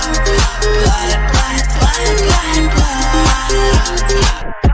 blood, blood, blood, blood, blood.